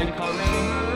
I'm coming.